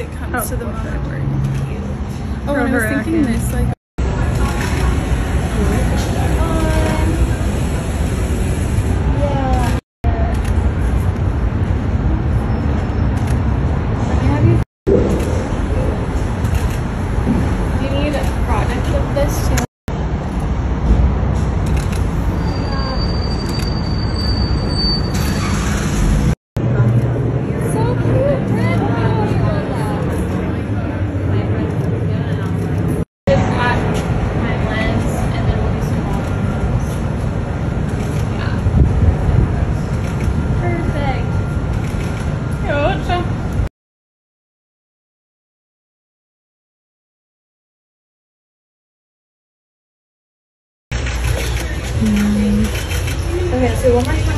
it comes oh, to the moment where you. Oh, and I was thinking this like Okay, so what am I